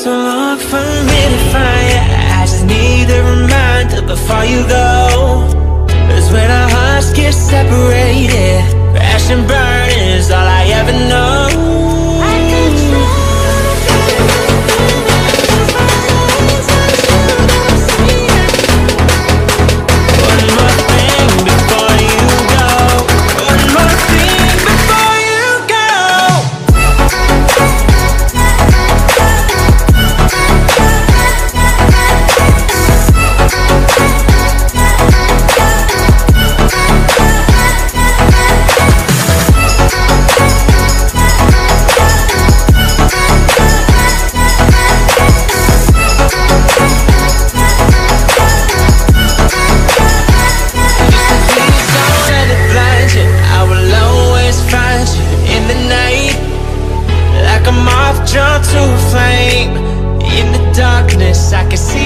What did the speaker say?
so long for me to find you I just need a reminder before you go. Cause when our hearts get separated Crash and burn jump to a flame. In the darkness I can see